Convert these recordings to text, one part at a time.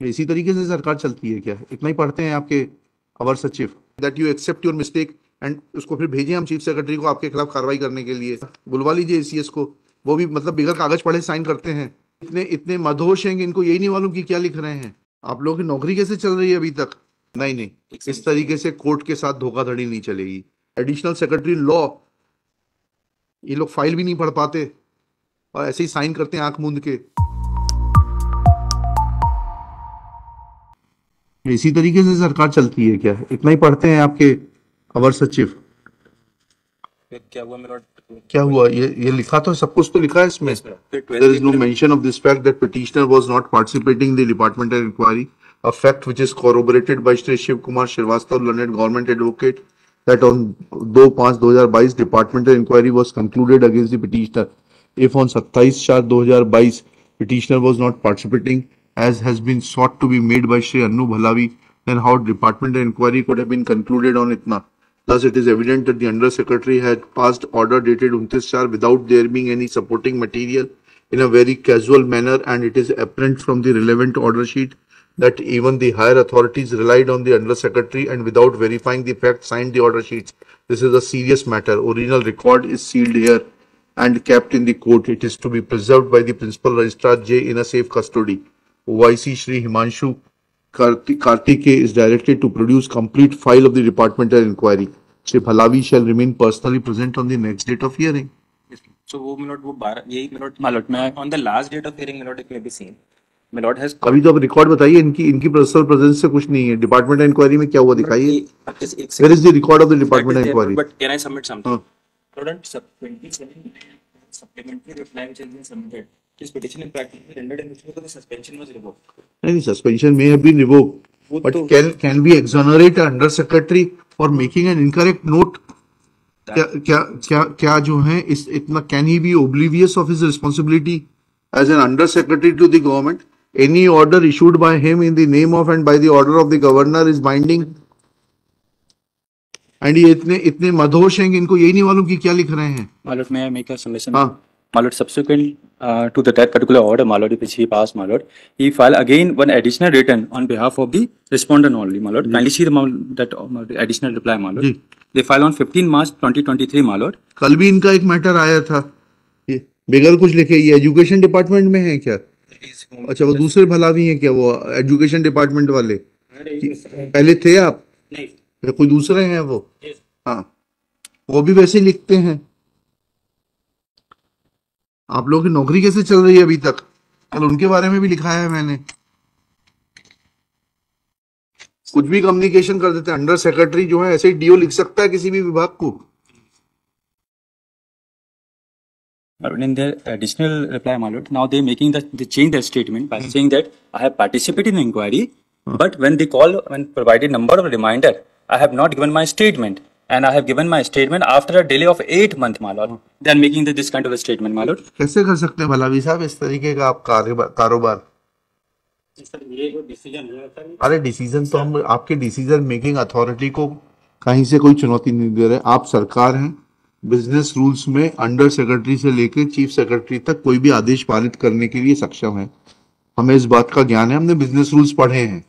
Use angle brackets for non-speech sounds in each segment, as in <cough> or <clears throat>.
इसी तरीके से सरकार चलती है क्या? इतना ही पढ़ते हैं आपके अवर सचिव। That you accept your mistake and उसको फिर भेजें हम चीफ सेक्रेटरी को आपके खिलाफ कार्रवाई करने के लिए। बुलवा लीजिए एसीएस को। वो भी मतलब बिगड़ कागज़ पढ़े साइन करते हैं। इतने इतने मदहोश हैं कि इनको यही नहीं मालूम कि क्या लिख रहे हैं। आप लोगों की नौकरी कैसे चल रही है अभी तक? नहीं नहीं। इस तरीके से कोर्ट के साथ धोखाधड़ी नहीं चलेगी। एडिशनल सेक्रेटरी लॉ ये लोग फ़ाइल भी नहीं पढ़ पाते। और ऐसे ही साइन करते हैं आँख मूंद के। इसी तरीके से सरकार चलती है क्या? इतना ही पढ़ते हैं आपके अवर सचिव। क्या हुआ ये ये लिखा तो सब कुछ तो लिखा है इसमें? There is no mention of this fact that petitioner was not participating the departmental inquiry a fact which is corroborated by Shri Shiv Kumar Srivastava learned government advocate that on 2 5 2022 departmental inquiry was concluded against the petitioner if on 27 4 2022 petitioner was not participating as has been sought to be made by Shri Annu Bhalavi then how departmental inquiry could have been concluded on itna Thus, it is evident that the Under Secretary had passed order dated 29 without there being any supporting material in a very casual manner, and it is apparent from the relevant order sheet that even the higher authorities relied on the Under Secretary and without verifying the facts signed the order sheets. This is a serious matter. Original record is sealed here and kept in the court. It is to be preserved by the Principal Registrar J in a safe custody. OIC Shri Himanshu Karti- Kartike is directed to produce complete file of the departmental inquiry. Shri Phalavi shall remain personally present on the next date of hearing. So वो minute वो बारह यही minute मालूट में on the last date of hearing minute may be seen minute has अभी तो अब record बताइए इनकी इनकी पर्सनल प्रेजेंस से कुछ नहीं है डिपार्टमेंट इंक्वायरी में क्या हुआ दिखाइए where is the record of the department inquiry But can I submit something? हाँ. Student, sub 27 supplementary reply which has been submitted. This petition in practice rendered in which the suspension was revoked. नहीं suspension may have been revoked but can can be exonerate under secretary for making an incorrect note क्या क्या क्या क्या जो है इस इतना can he be oblivious of his responsibility as an under secretary to the government any order issued by him in the name of and by the order of the governor is binding and ये इतने इतने मदहोश हैं कि इनको यही नहीं मालूम कि क्या लिख रहे हैं। My lord, may I make हाँ। Lord, subsequent uh, to the that particular order, lord, which he passed, lord, he filed again one additional return on behalf of the respondent only, my lord. Kindly see the that uh, additional reply. Ji They filed on 15 March 2023, my lord. कल भी इनका एक matter आया था ये बगैर कुछ लिखे ये एजुकेशन डिपार्टमेंट में है क्या अच्छा वो दूसरे भला भी हैं क्या वो एजुकेशन डिपार्टमेंट वाले पहले थे आप नहीं कोई दूसरे हैं वो हाँ वो भी वैसे लिखते हैं आप लोगों की नौकरी कैसे चल रही है अभी तक कल उनके बारे में भी लिखा है मैंने कुछ भी कम्युनिकेशन कर देते हैं अंडर सेक्रेटरी जो है ऐसे ही डीओ लिख सकता है किसी भी विभाग को My In their additional reply, my lord, now they're making the, they change their statement by mm. saying that I have participated in inquiry, but when they call, when provided number of reminder, I have not given my statement. And I have given my statement after a delay of eight months, my lord. They are making the, this kind of a statement, my lord. कैसे कर सकते हैं भलावी साहब? इस तरीके का आप कारोबार कारोबार। अरे डिसीज़न तो हम आपके डिसीज़न मेकिंग अथॉरिटी को कहीं से कोई चुनौती नहीं दे रहे। आप सरकार हैं बिज़नेस रूल्स में अंडर सेक्रेटरी से लेकर चीफ सेक्रेटरी तक कोई भी आदेश पारित करने के लिए सक्षम है। हमें इस बात का ज्ञान है हमने बिज़नेस रूल्स पढ़े हैं।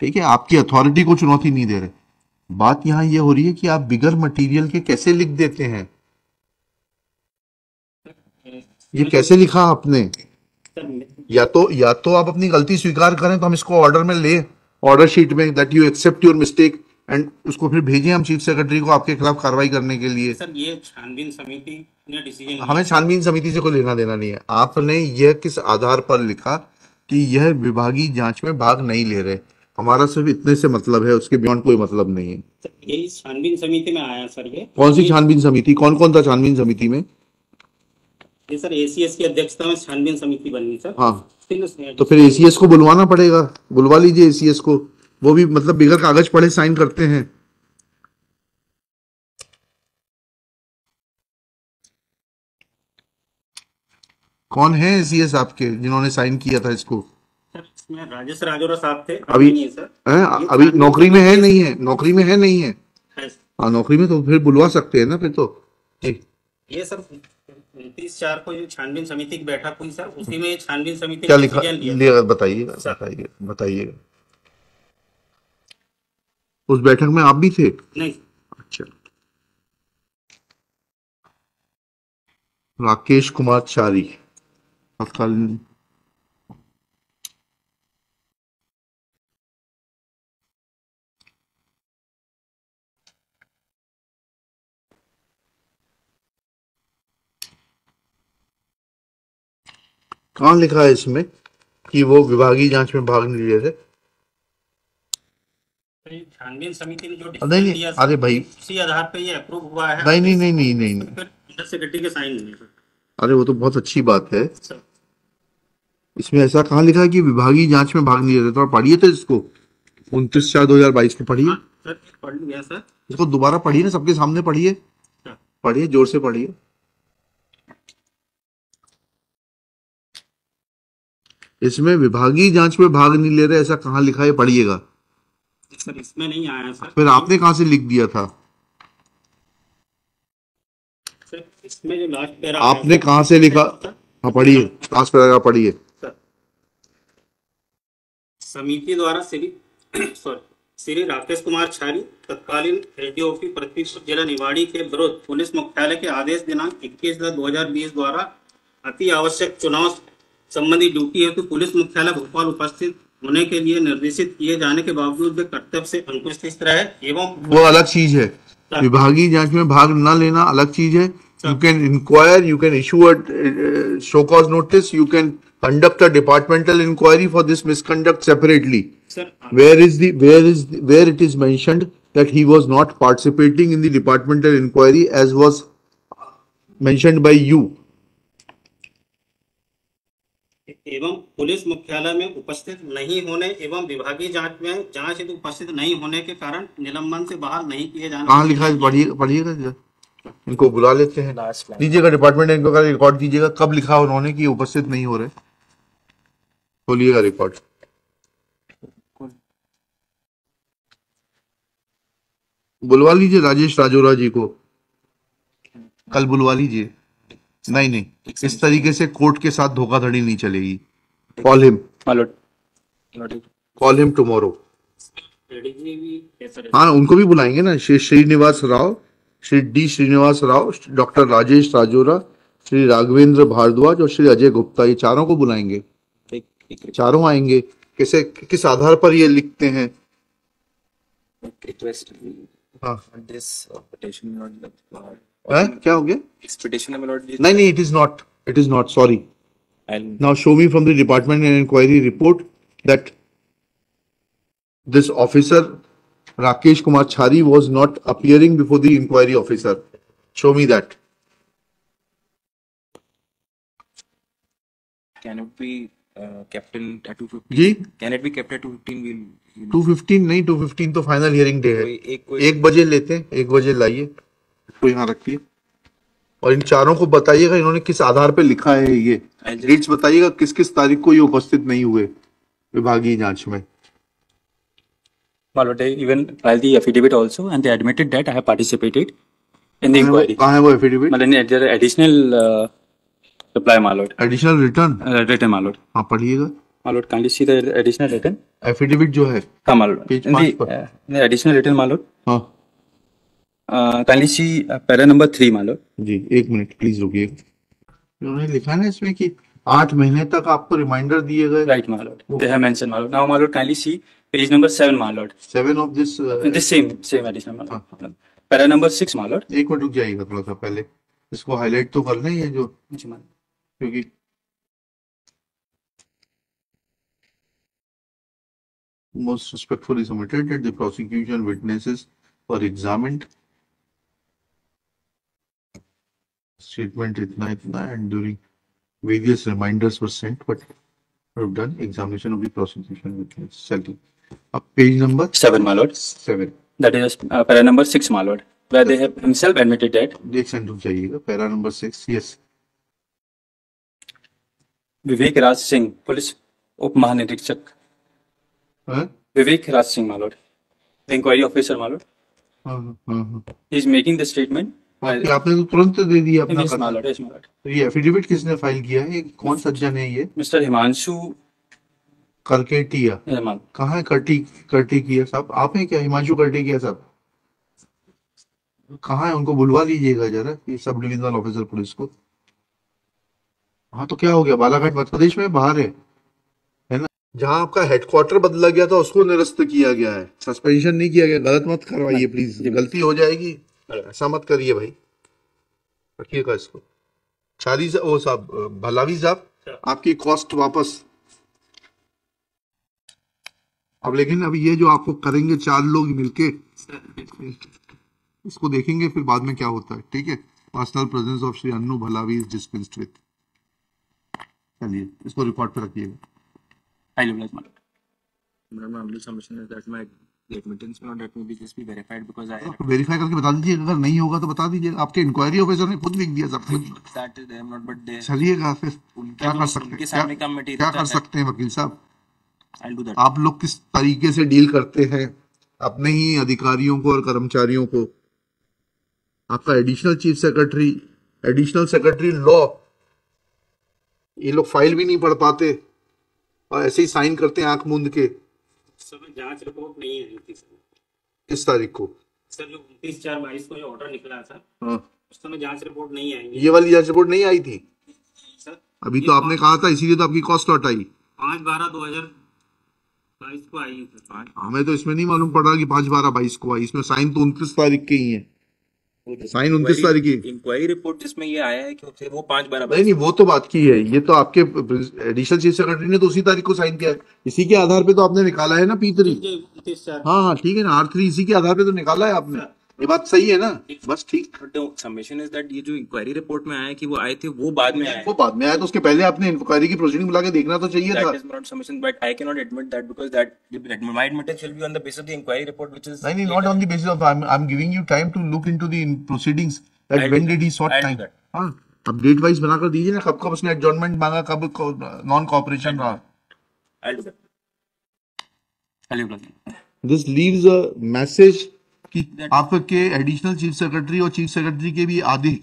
ठीक है आपकी अथॉरिटी को चुनौती नहीं दे रहे। बात यहाँ ये हो रही है कि आप बिगर मटेरियल के कैसे लिख देते हैं? ये कैसे लिखा आपने? या तो या तो आप अपनी गलती स्वीकार करें तो हम इसको ऑर्डर में ले ऑर्डर शीट में that you accept your mistake and उसको फिर भेजें हम चीफ सेक्रेटरी को आपके खिलाफ कार्रवाई करने के लिए। सर ये छानबीन समिति ने डिसीज़न हमें छानबीन समिति से कोई लेना देना नहीं है। आपने यह किस आधार पर लिखा कि यह विभागीय जाँच में भाग नहीं ले रहे? हमारा सिर्फ़ इतने से मतलब है उसके बियॉन्ड कोई मतलब नहीं है। यही छानबीन समिति में आया सर ये? कौन सी छानबीन समिति? कौन कौन था छानबीन समिति में? ये सर एसीएस की अध्यक्षता में छानबीन समिति बनी सर। हाँ। तो फिर एसीएस को बुलवाना पड़ेगा। बुलवा लीजिए एसीएस को। वो भी मतलब बिगड़ कागज़ पढ़े साइन करते हैं। कौन है एसीएस आपके जिन्होंने साइन किया था इसको? इसमें राजेश राजौरा साहब थे। अभी- नहीं है सर। हैं? अभी नौकरी में है नहीं है? नौकरी में है नहीं है? है- हाँ नौकरी में तो फिर बुलवा सकते हैं ना फिर तो। जी। ये सर उनतीस चार को जो छानबीन समिति की बैठक हुई सर। उसी में छानबीन समिति क्या लिखा? लिया। बताइएगा बताइए बताइएगा। उस बैठक में आप भी थे? नहीं। अच्छा। राकेश कुमार चारी तत्कालीन कहाँ लिखा है इसमें कि वो विभागीय जाँच में भाग नहीं ले रहे तो छानबीन समिति ने जो नहीं नहीं अरे भाई। उसी आधार पे ये अप्रूव हुआ है। नहीं नहीं नहीं नहीं नहीं नहीं। सेक्रेटरी के साइन सर अरे वो तो बहुत अच्छी बात है। सर। इसमें ऐसा कहाँ लिखा है कि विभागीय जाँच में भाग नहीं ले रहे थोड़ा पढ़िए तो इसको। उनतीस चार दो हज़ार बाईस को पढ़िए। हाँ, पढ़ लिया सर। इसको दोबारा पढ़िए ना सबके सामने पढ़िए। पढ़िए ज़ोर से पढ़िए। इसमें विभागीय जाँच में भाग नहीं ले रहे ऐसा कहाँ लिखा है पढ़िएगा। सर इसमें नहीं आया सर। फिर आपने कहाँ से लिख दिया था? सर इसमें जो लास्ट पैरा आपने कहाँ से लिखा? हाँ पढ़िए लास्ट पैराग्राफ पढ़िए। समिति द्वारा श्री <clears throat> सॉरी श्री राकेश कुमार छारी तत्कालीन एडीओपी पृथ्वीपुर जिला निवाड़ी के विरुद्ध पुलिस मुख्यालय के आदेश दिनांक 21 दस 2020 द्वारा अति आवश्यक चुनाव संबंधी ड्यूटी है तो पुलिस मुख्यालय भोपाल उपस्थित होने के लिए निर्देशित किए जाने के बावजूद वे कर्तव्य से अनुपस्थित रहे एवं वो अलग चीज़ है। विभागीय जाँच में भाग न लेना अलग चीज़ है। You can inquire you can issue show notice you can conduct a departmental inquiry for this misconduct separately where is the is where it is mention that he was not participating in the departmental inquiry as was mention by you एवं police मुख्यालय में उपस्थित नहीं होने एवं विभागीय जाँच में जाँच हेतु उपस्थित नहीं होने के कारण निलंबन से बाहर नहीं किए जाने कहाँ लिखा है? पढ़िएगा। इनको बुला लेते हैं. लीजिएगा डिपार्टमेंट इनको का रिकॉर्ड कीजिएगा कब लिखा उन्होंने कि उपस्थित नहीं हो रहे? खोलिएगा रिकॉर्ड बुलवा लीजिए राजेश राजोरा जी को। कल बुलवा लीजिए। नहीं नहीं. इस तरीके से कोर्ट के साथ धोखाधड़ी नहीं चलेगी. Call him call him tomorrow है? हाँ उनको भी बुलाएँगे ना. श्री श्रीनिवास राव श्री डी श्रीनिवास राव डॉक्टर राजेश राजोरा श्री राघवेंद्र भारद्वाज और श्री अजय गुप्ता ये चारों को बुलाएँगे. एक एक चारों आएँगे. कैसे किस आधार पर ये लिखते हैं. हाँ. क्या हो गया? एक्सपेक्टेशन नहीं नहीं it is not it is not sorry now show me from the department and inquiry report that this officer Rakesh Kumar Chhari was not appearing before the inquiry officer show me that can it be captain ji can it be captain two fifteen two fifteen नहीं two fifteen तो final hearing day है। एक बजे लेते हैं एक बजे लाइए। इसको यहाँ रखिए और इन चारों को बताइएगा इन्होंने किस आधार पे लिखा है ये डेट्स बताइएगा किस किस तारीख को ये उपस्थित नहीं हुए विभागीय जाँच में they even filed the affidavit also, and they admitted that I have participated in the inquiry. कहाँ है वो affidavit additional uh, reply, my lord. Additional return Uh, written, my lord. हाँ पढ़िएगा lord, kindly see the additional written. Affidavit जो है. Page In पाँच the, पर। uh, in the additional written, my lord. हाँ Uh, kindly see uh, para number three, जी एक minute please रुकिए उन्होंने लिखा ना इसमें कि आठ महीने तक आपको रिमाइंडर दिए गए Right, my lord. They have mentioned, my lord. Now, my lord, kindly see page number seven, my lord. Seven of this The same, same additional, my lord. Para number six, my lord. एक minute रुक जाइएगा थोड़ा सा पहले इसको highlight तो कर लें ये जो जी, क्योंकि most respectfully submitted that the prosecution witnesses were examined statement itna itna and during various reminders were sent but have done examination of the prosecution witness chaliye अब page number Seven, my lord. seven That is uh, para number six, my lord, where they have himself admitted that second रुक जाइएगा para number six yes Vivek Raj Singh, police उप महानिरीक्षक Vivek Raj Singh, my lord, the inquiry officer, my lord, हाँ हाँ हाँ he is making the statement बाकी आपने तो तुरंत दे दिया अपना. तो ये एफिडेविट किसने फ़ाइल किया? है कौन सज्जन है ये? Mr. Himanshu करकेटिया. कहाँ है कर्टी कर्टी किया साहब? आप हैं क्या? हिमांशु कर्टी किया साहब? कहाँ है? उनको बुलवा लीजिएगा जरा ये सब डिविजनल ऑफिसर पुलिस को। हाँ तो क्या हो गया? बालाघाट मध्य प्रदेश में बाहर है। है ना? जहाँ आपका हेडक्वार्टर बदला गया था उसको निरस्त किया गया है। सस्पेंशन नहीं किया गया। गलत मत करवाइए प्लीज़ गलती हो जाएगी। ऐसा मत करिए भाई। रखिएगा इसको। चालीस ओ साहब भलावी साहब आपकी कॉस्ट वापस। अब लेकिन अब ये जो आपको करेंगे चार लोग मिलके इसको देखेंगे फिर बाद में क्या होता है ठीक है? Personal presence of Shri Annu Bhalavi is dispensed with चलिए इसको रिकॉर्ड पे रखिएगा। Admittance may that may be just be verified because I have verify करके बता दीजिए अगर नहीं होगा तो बता दीजिए। आपके इंक्वायरी ऑफिसर ने खुद लिख दिया सब कुछ। That they have not but they चलिएगा फिर। क्या कर सकते हैं? सामने का क्या, क्या कर सकते हैं वकील साहब? I'll do that. आप लोग किस तरीके से डील करते हैं? अपने ही अधिकारियों को और कर्मचारियों को। आपका additional chief secretary additional secretary law ये लोग फ़ाइल भी नहीं पढ़ पाते। और ऐसे ही साइन करते हैं आँख मूंद के। समय जाँच रिपोर्ट नहीं आई थी सर। किस तारीख को? सर जो उनतीस चार बाईस को जो ऑर्डर निकला था हाँ, उस समय जाँच रिपोर्ट नहीं आई ये वाली जाँच रिपोर्ट नहीं आई थी? सर अभी तो आपने कहा था इसीलिए तो आपकी कॉस्ट लौट आई। पाँच बारह दो हज़ार बाईस को आई है सर। हमें तो इसमें नहीं मालूम पड़ रहा कि पाँच बारह बाईस को आई। इसमें साइन तो उनतीस तारीख के ही है। साइन उनतीस तारीख की। इंक्वायरी रिपोर्ट जिसमें ये आया है कि उसे वो पाँच बारह नहीं नहीं वो तो बात की है। ये तो आपके एडिशनल चीफ सेक्रेटरी ने तो उसी तारीख को साइन किया है। इसी के आधार पे तो आपने निकाला है ना पी थ्री हाँ हाँ ठीक है ना। आर थ्री इसी के आधार पे तो निकाला है आपने। ये बात सही है ना? बस ठीक। सबमिशन इज़ दैट ये जो इंक्वायरी रिपोर्ट में आया कि वो आए थे वो बाद में आए। वो बाद में आया तो उसके पहले आपने इंक्वायरी की प्रोसीडिंग बुला के देखना तो चाहिए था। That but I cannot admit that because that that my admittance will be on the basis of the inquiry report, which is नहीं नहीं not on the basis of I am giving you time to look into the proceedings that when did he sought time. हाँ अब date wise बनाकर दीजिए ना कब कब उसने एडजॉर्नमेंट मांगा कब नॉन कोऑपरेशन रहा। That. I will this leaves a message कि आपके एडिशनल चीफ सेक्रेटरी और चीफ सेक्रेटरी के भी आदेश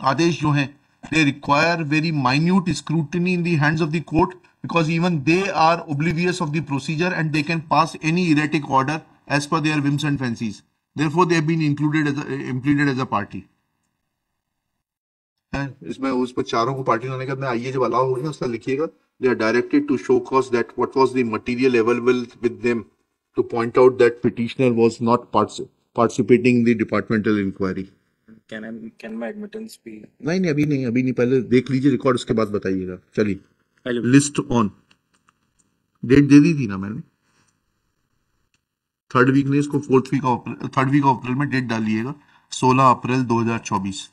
आदेश जो हैं they require very minute scrutiny in the hands of the court because even they are oblivious of the procedure and they can pass any erratic order as per their whims and fancies therefore they have been included as a, implemented as a party है इसमें उस पर चारों को party होने के बाद आइए जब अलाउ होगी उसका लिखिएगा they are directed to show cause that what was the material available with them to point out that petitioner was not partic- participating in the departmental inquiry. Can I can my admittance be? नहीं नहीं अभी नहीं अभी नहीं पहले देख लीजिए record उसके बाद बताइएगा। चलिए। लिस्ट ऑन डेट दे दी थी ना मैंने। थर्ड वीक ने इसको fourth week of third week of April में डेट डालिएगा 16 अप्रैल 2024